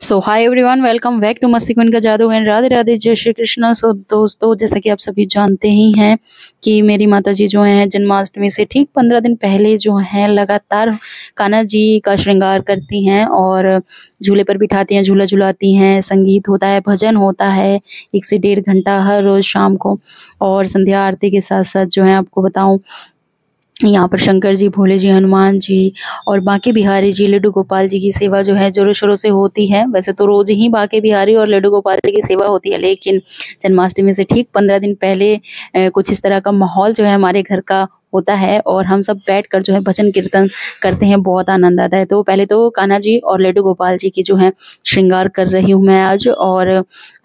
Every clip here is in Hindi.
So hi everyone welcome back to मस्ती कुन का जादू एंड राधे राधे, जय श्री कृष्ण। सो दोस्तों, जैसा कि आप सभी जानते ही हैं कि मेरी माता जी जो हैं, जन्माष्टमी से ठीक पंद्रह दिन पहले जो हैं, लगातार कान्हा जी का श्रृंगार करती हैं और झूले पर बिठाती हैं, झूला झुलाती हैं, संगीत होता है, भजन होता है, एक से डेढ़ घंटा हर रोज शाम को। और संध्या आरती के साथ साथ जो है, आपको बताऊँ यहाँ पर शंकर जी, भोले जी, हनुमान जी और बांके बिहारी जी, लड्डू गोपाल जी की सेवा जो है जोरों शोरों से होती है। वैसे तो रोज ही बांके बिहारी और लड्डू गोपाल जी की सेवा होती है, लेकिन जन्माष्टमी से ठीक पंद्रह दिन पहले कुछ इस तरह का माहौल जो है हमारे घर का होता है और हम सब बैठ कर जो है भजन कीर्तन करते हैं, बहुत आनंद आता है। तो पहले तो कान्हा जी और लड्डू गोपाल जी की जो है श्रृंगार कर रही हूँ मैं आज और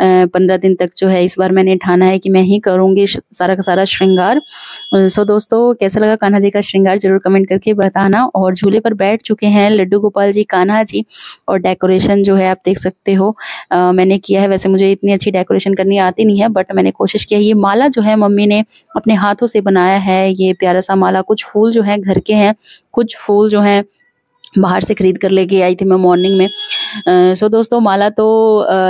पंद्रह दिन तक जो है इस बार मैंने ठाना है कि मैं ही करूँगी सारा का सारा श्रृंगार। सो दोस्तों, कैसा लगा कान्हा जी का श्रृंगार? ज़रूर कमेंट करके बताना। और झूले पर बैठ चुके हैं लड्डू गोपाल जी, कान्हा जी और डेकोरेशन जो है आप देख सकते हो। मैंने किया है, वैसे मुझे इतनी अच्छी डेकोरेशन करनी आती नहीं है, बट मैंने कोशिश किया ये माला जो है मम्मी ने अपने हाथों से बनाया है, ये प्यार प्यारा सा माला कुछ फूल जो है घर के हैं कुछ फूल जो हैं बाहर से खरीद कर लेके आई थी मैं मॉर्निंग में। आ, सो दोस्तों माला तो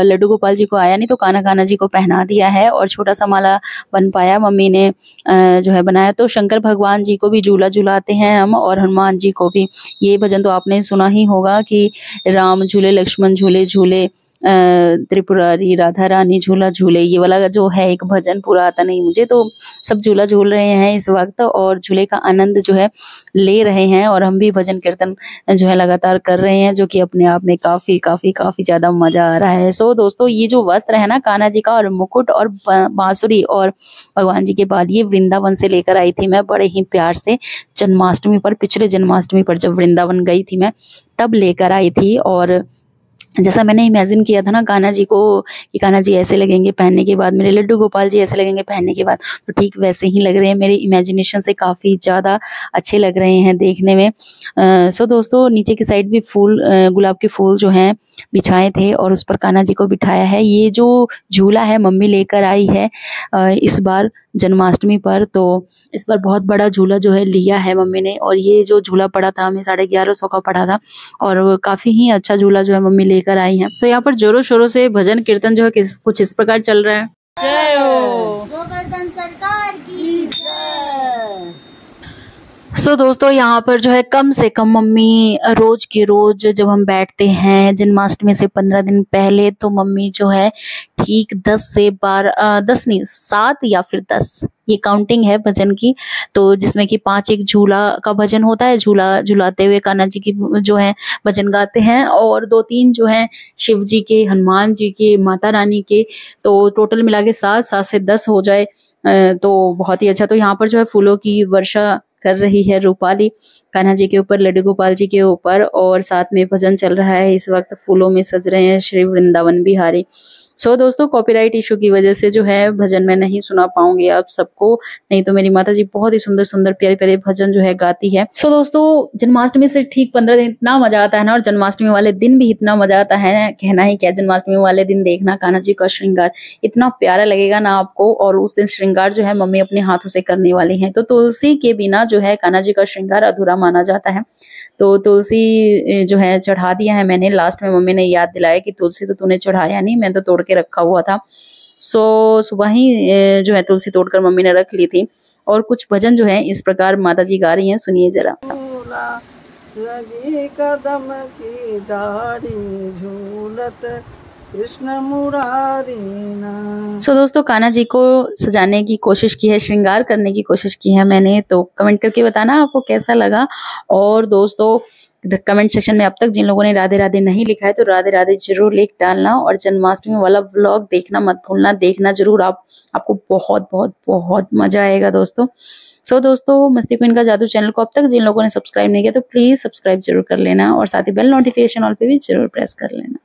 लड्डू गोपाल जी को आया नहीं तो काना काना जी को पहना दिया है और छोटा सा माला बन पाया मम्मी ने आ, जो है बनाया। तो शंकर भगवान जी को भी झूला झूलाते हैं हम और हनुमान जी को भी। ये भजन तो आपने सुना ही होगा कि राम झूले लक्ष्मण झूले झूले त्रिपुरारी राधा रानी, झूला झूले, ये वाला जो है एक भजन पूरा आता नहीं मुझे तो सब झूला झूल रहे हैं इस वक्त और झूले का आनंद जो है ले रहे हैं और हम भी भजन कीर्तन जो है लगातार कर रहे हैं, जो कि अपने आप में काफ़ी काफ़ी काफ़ी ज़्यादा मज़ा आ रहा है। सो दोस्तों, ये जो वस्त्र है ना, कान्हा जी का और मुकुट और बांसुरी और भगवान जी के बाल, ये वृंदावन से लेकर आई थी मैं बड़े ही प्यार से जन्माष्टमी पर, पिछले जन्माष्टमी पर जब वृंदावन गई थी मैं, तब लेकर आई थी और जैसा मैंने इमेजिन किया था ना कान्हा जी को कि कान्हा जी ऐसे लगेंगे पहनने के बाद मेरे लड्डू गोपाल जी ऐसे लगेंगे पहनने के बाद तो ठीक वैसे ही लग रहे हैं। मेरे इमेजिनेशन से काफ़ी ज़्यादा अच्छे लग रहे हैं देखने में। आ, सो दोस्तों नीचे की साइड भी फूल गुलाब के फूल जो हैं बिछाए थे और उस पर कान्हा जी को बिठाया है। ये जो झूला है मम्मी लेकर आई है आ, इस बार जन्माष्टमी पर तो इस पर बहुत बड़ा झूला जो है लिया है मम्मी ने। और ये जो झूला पड़ा था हमें साढ़े ग्यारह सौ का पड़ा था और काफ़ी ही अच्छा झूला जो है मम्मी लेकर आई हैं। तो यहाँ पर जोरों शोरों से भजन कीर्तन जो है कुछ इस प्रकार चल रहा है। सो so, दोस्तों यहाँ पर जो है कम से कम मम्मी रोज के रोज जब हम बैठते हैं जन्माष्टमी से पंद्रह दिन पहले तो मम्मी जो है ठीक दस से बारह दस नहीं सात या फिर दस ये काउंटिंग है भजन की। तो जिसमें कि पाँच एक झूला का भजन होता है झूला झूलाते हुए कान्हा जी की जो है भजन गाते हैं और दो तीन जो है शिव जी के हनुमान जी के माता रानी के तो टोटल मिला के सात सात से दस हो जाए। तो बहुत ही अच्छा। तो यहाँ पर जो है फूलों की वर्षा कर रही है रूपाली। कान्हा जी के ऊपर लड्डू गोपाल जी के ऊपर और साथ में भजन चल रहा है। इस वक्त फूलों में सज रहे हैं श्री वृंदावन बिहारी। सो so, दोस्तों कॉपीराइट इशू की वजह से जो है भजन में नहीं सुना पाऊँगी आप सबको। नहीं तो मेरी माता जी बहुत ही सुंदर सुंदर प्यारे प्यारे भजन जो है गाती है। सो so, दोस्तों जन्माष्टमी से ठीक पंद्रह दिन इतना मज़ा आता है ना और जन्माष्टमी वाले दिन भी इतना मज़ा आता है। कहना ही क्या जन्माष्टमी वाले दिन देखना कान्हा जी का श्रृंगार इतना प्यारा लगेगा ना आपको और उस दिन श्रृंगार जो है मम्मी अपने हाथों से करने वाली है। तो तुलसी के बिना जो है कान्हा जी का श्रृंगार अधूरा माना जाता है। तो तुलसी जो है, चढ़ा दिया है मैंने। लास्ट में मम्मी ने याद दिलाया कि तुलसी तो तूने चढ़ाया नहीं, मैं तो तोड़ के रखा हुआ था। सो सुबह ही जो है, तुलसी तोड़कर मम्मी ने रख ली थी। और कुछ भजन जो है, इस प्रकार माता जी गा रही हैं, सुनिए जरा। लगी कदम की दाढ़ी झूलत सो so, दोस्तों कान्हा जी को सजाने की कोशिश की है श्रृंगार करने की कोशिश की है मैंने तो कमेंट करके बताना आपको कैसा लगा। और दोस्तों कमेंट सेक्शन में अब तक जिन लोगों ने राधे राधे नहीं लिखा है तो राधे राधे ज़रूर लिख डालना और जन्माष्टमी वाला ब्लॉग देखना मत भूलना देखना ज़रूर। आप आपको बहुत बहुत बहुत मज़ा आएगा दोस्तों। सो so, दोस्तों मस्ती क्वीन का जादू चैनल को अब तक जिन लोगों ने सब्सक्राइब नहीं किया तो प्लीज़ सब्सक्राइब ज़रूर कर लेना और साथ ही बेल नोटिफिकेशन ऑल पे भी ज़रूर प्रेस कर लेना।